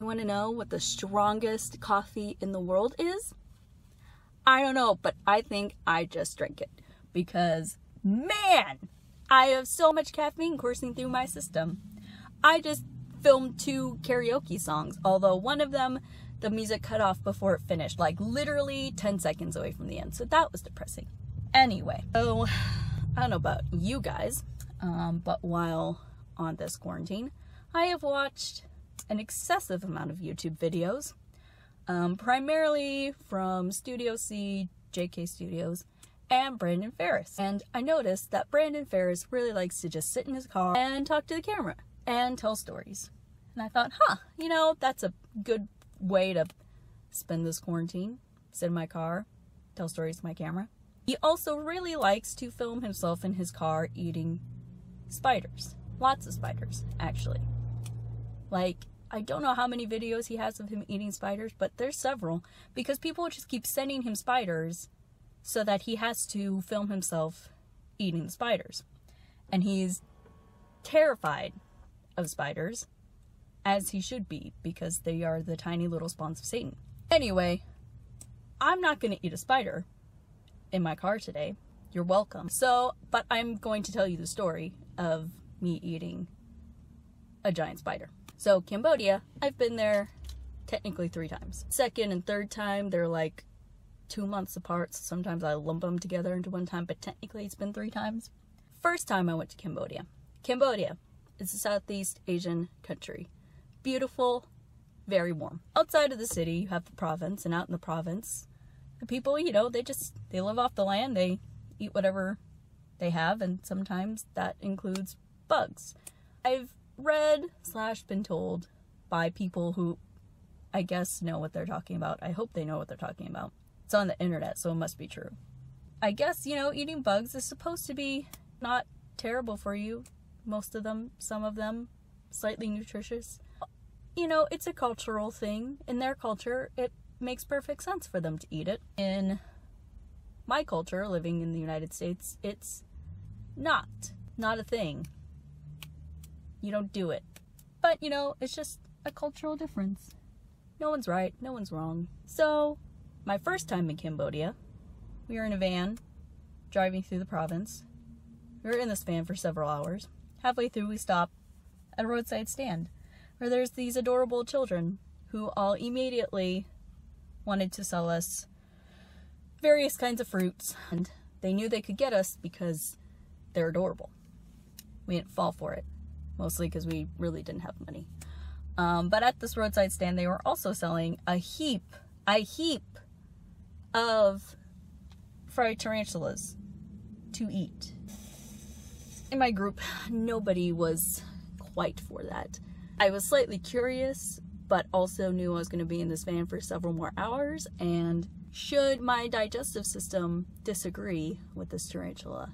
You want to know what the strongest coffee in the world is? I don't know, but I think I just drink it because, man, I have so much caffeine coursing through my system. I just filmed two karaoke songs, although one of them, the music cut off before it finished, like literally 10 seconds away from the end, so that was depressing. Anyway, so I don't know about you guys, um, but while on this quarantine, I have watched an excessive amount of YouTube videos, um, primarily from Studio C, JK Studios, and Brandon Farris. And I noticed that Brandon Farris really likes to just sit in his car and talk to the camera and tell stories. And I thought, huh, you know, that's a good way to spend this quarantine. Sit in my car, tell stories to my camera. He also really likes to film himself in his car eating spiders. Lots of spiders, actually. Like, I don't know how many videos he has of him eating spiders, but there's several because people just keep sending him spiders so that he has to film himself eating the spiders. And he's terrified of spiders, as he should be, because they are the tiny little spawns of Satan. Anyway, I'm not going to eat a spider in my car today. You're welcome. So, but I'm going to tell you the story of me eating a giant spider. So Cambodia, I've been there technically three times. Second and third time, they're like two months apart, so sometimes I lump them together into one time, but technically it's been three times. First time I went to Cambodia. Cambodia is a Southeast Asian country. Beautiful, very warm. Outside of the city, you have the province, and out in the province, the people, you know, they just, they live off the land, they eat whatever they have, and sometimes that includes bugs. I've read slash been told by people who I guess know what they're talking about. I hope they know what they're talking about. It's on the internet, so it must be true. I guess, you know, eating bugs is supposed to be not terrible for you. Most of them, some of them, slightly nutritious. You know, it's a cultural thing. In their culture, it makes perfect sense for them to eat it. In my culture, living in the United States, it's not. Not a thing you don't do it. But, you know, it's just a cultural difference. No one's right, no one's wrong. So, my first time in Cambodia, we were in a van driving through the province. We were in this van for several hours. Halfway through, we stop at a roadside stand where there's these adorable children who all immediately wanted to sell us various kinds of fruits. And they knew they could get us because they're adorable. We didn't fall for it mostly because we really didn't have money. Um, but at this roadside stand, they were also selling a heap, a heap of fried tarantulas to eat. In my group, nobody was quite for that. I was slightly curious, but also knew I was going to be in this van for several more hours, and should my digestive system disagree with this tarantula,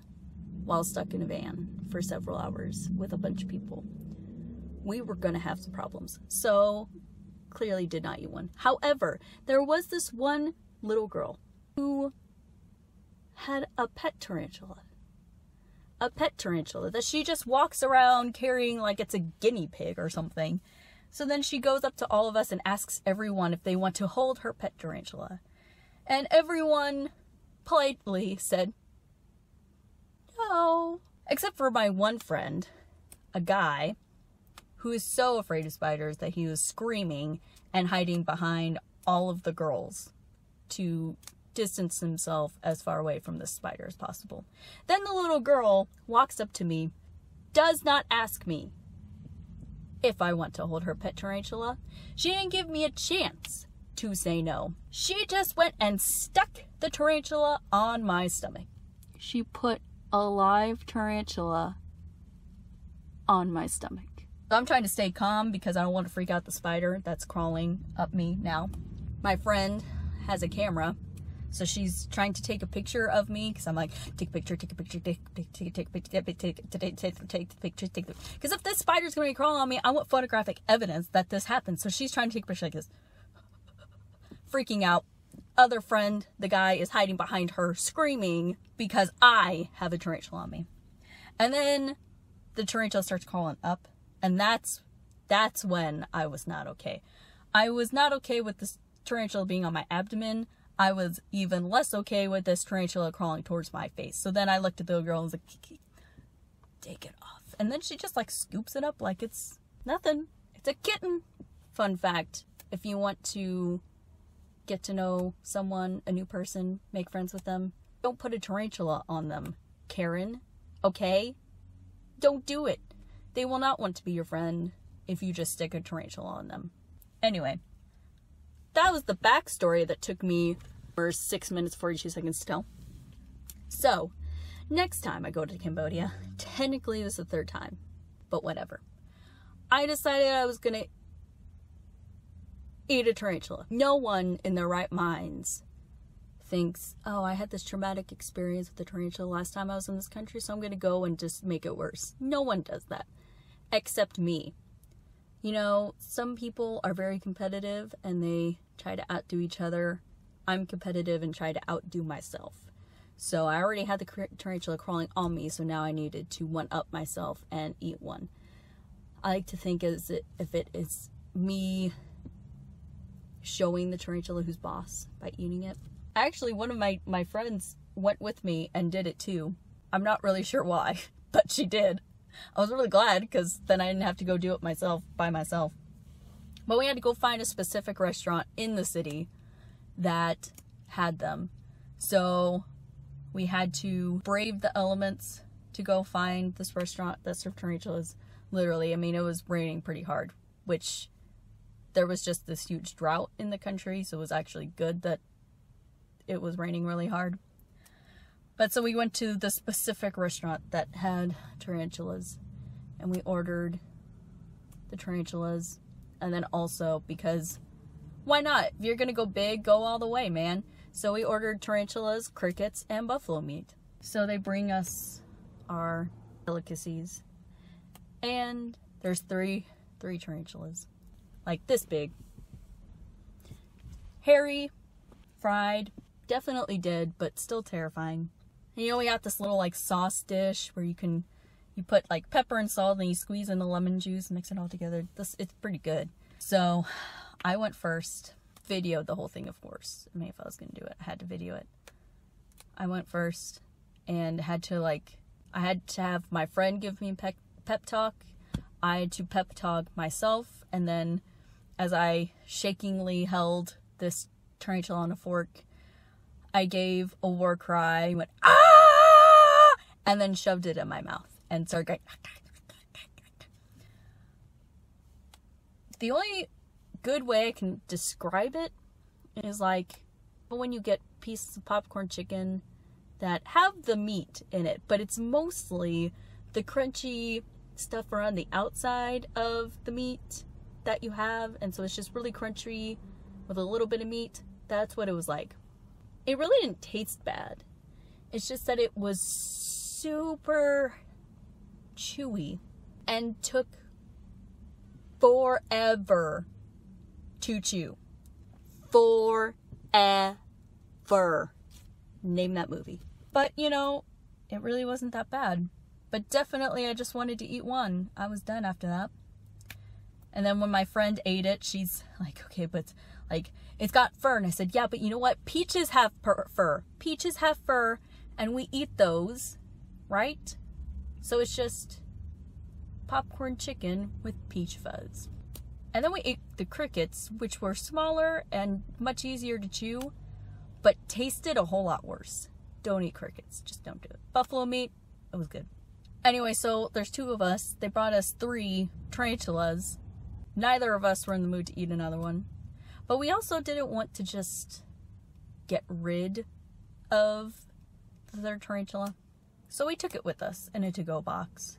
while stuck in a van for several hours with a bunch of people. We were going to have some problems. So clearly did not eat one. However, there was this one little girl who had a pet tarantula. A pet tarantula that she just walks around carrying like it's a guinea pig or something. So then she goes up to all of us and asks everyone if they want to hold her pet tarantula. And everyone politely said no. Except for my one friend, a guy, who is so afraid of spiders that he was screaming and hiding behind all of the girls to distance himself as far away from the spider as possible. Then the little girl walks up to me, does not ask me if I want to hold her pet tarantula. She didn't give me a chance to say no. She just went and stuck the tarantula on my stomach. She put a live tarantula on my stomach. I'm trying to stay calm because I don't want to freak out the spider that's crawling up me now. My friend has a camera, so she's trying to take a picture of me because I'm like, take a picture, take a picture, take take, take, take a picture, take a picture, take picture, take Because if this spider's going to be crawling on me, I want photographic evidence that this happened. So she's trying to take a picture like this, freaking out other friend, the guy, is hiding behind her screaming because I have a tarantula on me. And then the tarantula starts crawling up, and that's that's when I was not okay. I was not okay with this tarantula being on my abdomen. I was even less okay with this tarantula crawling towards my face. So then I looked at the girl and was like, take it off. And then she just like scoops it up like it's nothing. It's a kitten. Fun fact if you want to get to know someone, a new person, make friends with them, don't put a tarantula on them. Karen, okay? Don't do it. They will not want to be your friend if you just stick a tarantula on them. Anyway, that was the backstory that took me for 6 minutes 42 seconds to tell. So, next time I go to Cambodia, technically it was the third time, but whatever. I decided I was gonna eat a tarantula. No one in their right minds thinks, oh, I had this traumatic experience with the tarantula last time I was in this country, so I'm gonna go and just make it worse. No one does that, except me. You know, some people are very competitive and they try to outdo each other. I'm competitive and try to outdo myself. So I already had the tarantula crawling on me, so now I needed to one up myself and eat one. I like to think as if it is me showing the tarantula who's boss by eating it. Actually, one of my, my friends went with me and did it too. I'm not really sure why, but she did. I was really glad because then I didn't have to go do it myself by myself. But we had to go find a specific restaurant in the city that had them. So we had to brave the elements to go find this restaurant that served tarantulas. Literally, I mean, it was raining pretty hard, which there was just this huge drought in the country, so it was actually good that it was raining really hard. But so we went to the specific restaurant that had tarantulas and we ordered the tarantulas. And then also because why not? If you're gonna go big, go all the way, man. So we ordered tarantulas, crickets, and buffalo meat. So they bring us our delicacies. And there's three three tarantulas like this big. Hairy, fried, definitely did, but still terrifying. And you know, we got this little like sauce dish where you can, you put like pepper and salt and you squeeze in the lemon juice, mix it all together. This, it's pretty good. So I went first, videoed the whole thing, of course. I mean, if I was to do it, I had to video it. I went first and had to like, I had to have my friend give me pep, pep talk. I had to pep talk myself and then as I shakingly held this tarantula on a fork, I gave a war cry, went ah, and then shoved it in my mouth and started going. The only good way I can describe it is like when you get pieces of popcorn chicken that have the meat in it, but it's mostly the crunchy stuff around the outside of the meat that you have, and so it's just really crunchy with a little bit of meat. That's what it was like. It really didn't taste bad. It's just that it was super chewy and took forever to chew. Forever. Name that movie. But, you know, it really wasn't that bad. But definitely I just wanted to eat one. I was done after that. And then when my friend ate it, she's like, okay, but like, it's got fur. And I said, yeah, but you know what? Peaches have fur. Peaches have fur, and we eat those, right? So it's just popcorn chicken with peach fuzz. And then we ate the crickets, which were smaller and much easier to chew, but tasted a whole lot worse. Don't eat crickets. Just don't do it. Buffalo meat, it was good. Anyway, so there's two of us. They brought us three tarantulas Neither of us were in the mood to eat another one. But we also didn't want to just get rid of the third tarantula. So we took it with us in a to-go box.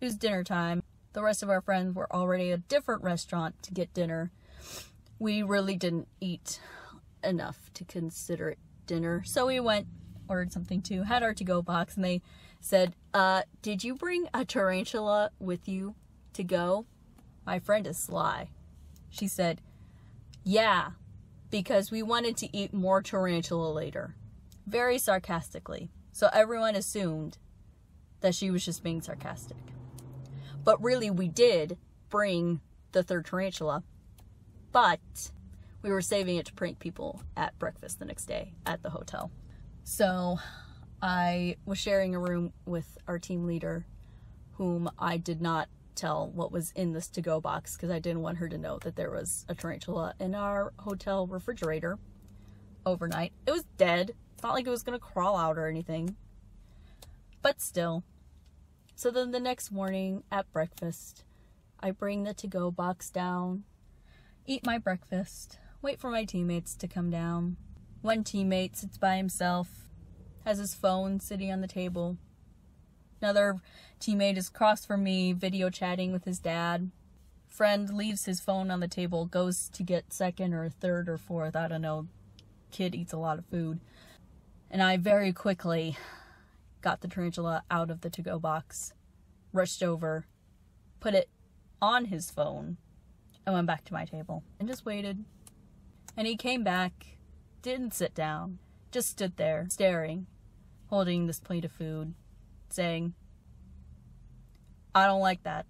It was dinner time. The rest of our friends were already at a different restaurant to get dinner. We really didn't eat enough to consider it dinner. So we went, ordered something too, had our to-go box, and they said, uh, did you bring a tarantula with you to go? My friend is sly. She said, Yeah, because we wanted to eat more tarantula later. Very sarcastically. So everyone assumed that she was just being sarcastic. But really, we did bring the third tarantula but we were saving it to prank people at breakfast the next day at the hotel. So I was sharing a room with our team leader, whom I did not tell what was in this to go box because I didn't want her to know that there was a tarantula in our hotel refrigerator overnight. It was dead. It's not like it was going to crawl out or anything. But still. So then the next morning at breakfast, I bring the to go box down, eat my breakfast, wait for my teammates to come down. One teammate sits by himself, has his phone sitting on the table. Another teammate is across from me, video chatting with his dad. Friend leaves his phone on the table, goes to get second or third or fourth, I don't know. Kid eats a lot of food. And I very quickly got the tarantula out of the to go box, rushed over, put it on his phone, and went back to my table and just waited. And he came back, didn't sit down, just stood there staring, holding this plate of food, saying, I don't like that.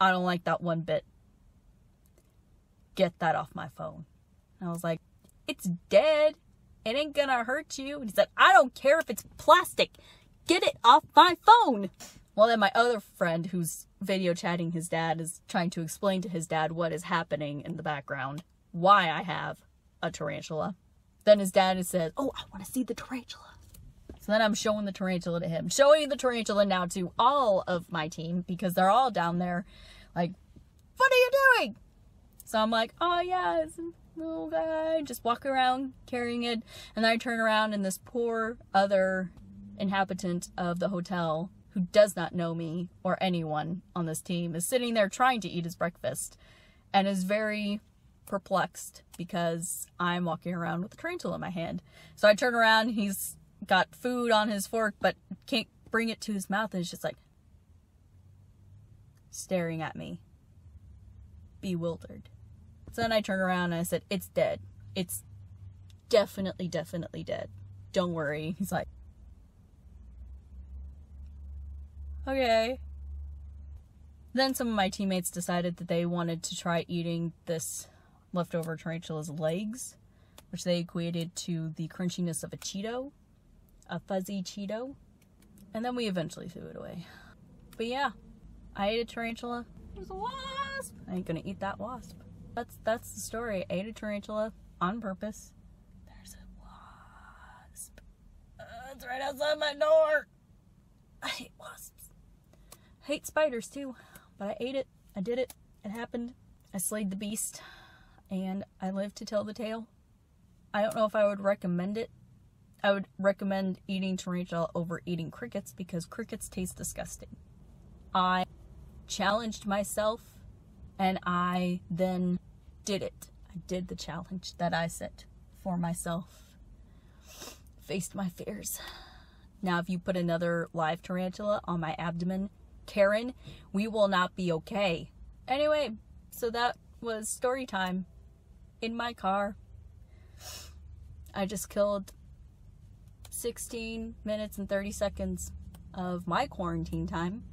I don't like that one bit. Get that off my phone. And I was like, It's dead. It ain't gonna hurt you. And he said, I don't care if it's plastic. Get it off my phone. Well, then my other friend who's video chatting his dad is trying to explain to his dad what is happening in the background, why I have a tarantula. Then his dad says, Oh, I want to see the tarantula. So then I'm showing the tarantula to him, showing the tarantula now to all of my team because they're all down there like, What are you doing? So I'm like, Oh, yeah, little guy, just walk around carrying it. And then I turn around and this poor other inhabitant of the hotel who does not know me or anyone on this team is sitting there trying to eat his breakfast and is very perplexed because I'm walking around with a tarantula in my hand. So I turn around, he's got food on his fork but can't bring it to his mouth and is just like staring at me, bewildered. So then I turn around and I said, It's dead. It's definitely, definitely dead. Don't worry. He's like, okay. Then some of my teammates decided that they wanted to try eating this leftover tarantula's legs, which they equated to the crunchiness of a Cheeto, a fuzzy Cheeto. And then we eventually threw it away. But yeah, I ate a tarantula. Was a wasp. I ain't gonna eat that wasp. That's that's the story. I ate a tarantula on purpose. There's a wasp. Uh, it's right outside my door. I hate wasps hate spiders too, but I ate it. I did it. It happened. I slayed the beast and I lived to tell the tale. I don't know if I would recommend it. I would recommend eating tarantula over eating crickets because crickets taste disgusting. I challenged myself and I then did it. I did the challenge that I set for myself. Faced my fears. Now, if you put another live tarantula on my abdomen, Karen, we will not be okay. Anyway, so that was story time in my car. I just killed 16 minutes and 30 seconds of my quarantine time.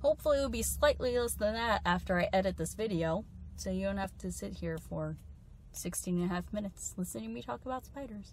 Hopefully it'll be slightly less than that after I edit this video, so you don't have to sit here for 16 and a half minutes listening to me talk about spiders.